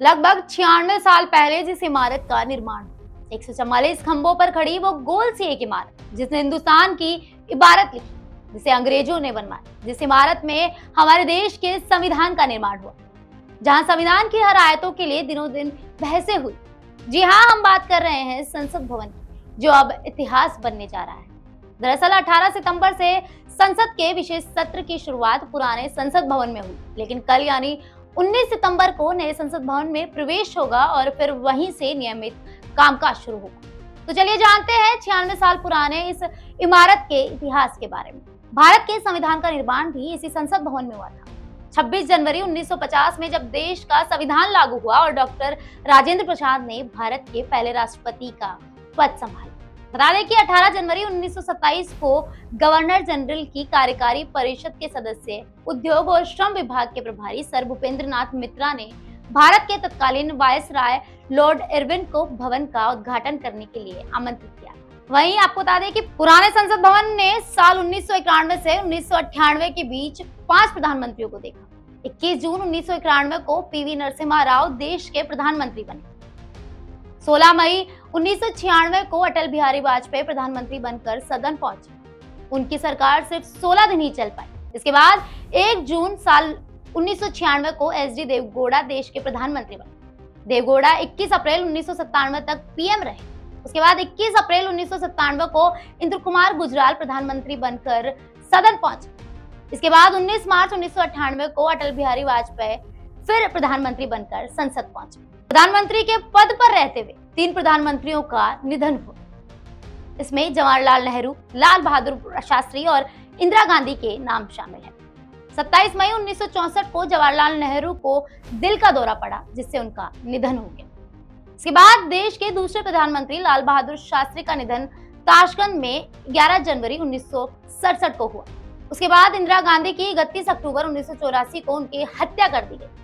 लगभग छियानवे साल पहले जिस इमारत का निर्माण एक सौ चौवालीस खंभों पर खड़ी वो गोल सी एक इमारत, जिसने हिंदुस्तान की इबारत लिखी, जिसे अंग्रेज़ों ने बनवाया, जिस इमारत में हमारे देश के संविधान का निर्माण हुआ, जहाँ संविधान की हर आयतों के लिए दिनों दिन बहसें हुई। जी हाँ हम बात कर रहे हैं संसद भवन की, जो अब इतिहास बनने जा रहा है। दरअसल 18 सितंबर से संसद के विशेष सत्र की शुरुआत पुराने संसद भवन में हुई, लेकिन कल यानी 19 सितंबर को नए संसद भवन में प्रवेश होगा और फिर वहीं से नियमित कामकाज शुरू होगा। तो चलिए जानते हैं छियानवे साल पुराने इस इमारत के इतिहास के बारे में। भारत के संविधान का निर्माण भी इसी संसद भवन में हुआ था। 26 जनवरी 1950 में जब देश का संविधान लागू हुआ और डॉक्टर राजेंद्र प्रसाद ने भारत के पहले राष्ट्रपति का पद संभाला। बता दें कि 18 जनवरी 1927 को गवर्नर जनरल की कार्यकारी परिषद के सदस्य, उद्योग और श्रम विभाग के प्रभारी सर भूपेंद्र मित्रा ने भारत के तत्कालीन वायस राय लॉर्ड इरविन को भवन का उद्घाटन करने के लिए आमंत्रित किया। वहीं आपको बता दें कि पुराने संसद भवन ने साल उन्नीस सौ इक्यानवे से उन्नीस सौ अठानवे के बीच पाँच प्रधानमंत्रियों को देखा। 21 जून उन्नीस सौ इक्यानवे को पीवी नरसिम्हा राव देश के प्रधानमंत्री बने। 16 मई उन्नीस को अटल बिहारी वाजपेयी प्रधानमंत्री बनकर सदन पहुँचे। उनकी सरकार सिर्फ़ 16 दिन ही चल पाई। इसके बाद 1 जून साल उन्नीस को एस डी देवगौड़ा देश के प्रधानमंत्री बने। देवगौड़ा 21 अप्रैल उन्नीस सौ सत्तानवे तक पीएम रहे। उसके बाद 21 अप्रैल उन्नीस सौ सत्तानवे को इंद्र कुमार गुजराल प्रधानमंत्री बनकर सदन पहुँचे। इसके बाद 19 मार्च उन्नीस सौ अट्ठानवे को अटल बिहारी वाजपेयी फिर प्रधानमंत्री बनकर संसद पहुँचे। प्रधानमंत्री के पद पर रहते हुए तीन प्रधानमंत्रियों का निधन हुआ। इसमें जवाहरलाल नेहरू, लाल बहादुर शास्त्री और इंदिरा गांधी के नाम शामिल है। 27 मई 1964 को जवाहरलाल नेहरू को दिल का दौरा पड़ा, जिससे उनका निधन हो गया। इसके बाद देश के दूसरे प्रधानमंत्री लाल बहादुर शास्त्री का निधन ताशकंद में 11 जनवरी उन्नीस सौ सड़सठ को हुआ। उसके बाद इंदिरा गांधी की इकतीस अक्टूबर उन्नीस सौ चौरासी को उनकी हत्या कर दी गई।